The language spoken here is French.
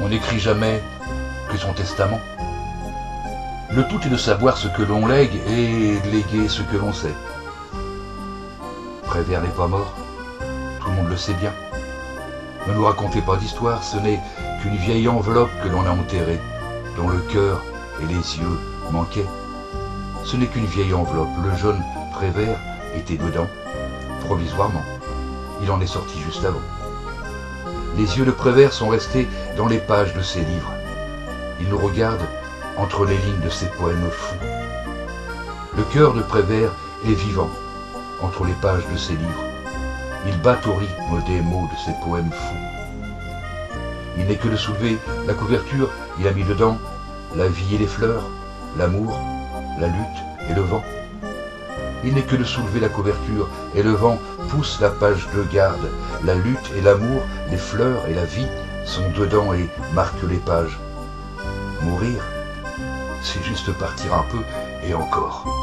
On n'écrit jamais que son testament. Le tout est de savoir ce que l'on lègue et de léguer ce que l'on sait. Prévert n'est pas mort, tout le monde le sait bien. Ne nous racontez pas d'histoire, ce n'est qu'une vieille enveloppe que l'on a enterrée, dont le cœur et les yeux manquaient. Ce n'est qu'une vieille enveloppe, le jeune Prévert était dedans, provisoirement. Il en est sorti juste avant. Les yeux de Prévert sont restés dans les pages de ses livres. Il nous regarde entre les lignes de ses poèmes fous. Le cœur de Prévert est vivant entre les pages de ses livres. Il bat au rythme des mots de ses poèmes fous. Il n'est que de soulever la couverture, il a mis dedans la vie et les fleurs, l'amour, la lutte et le vent. Il n'est que de soulever la couverture, et le vent pousse la page de garde. La lutte et l'amour, les fleurs et la vie sont dedans et marquent les pages. Mourir, c'est juste partir un peu et encore.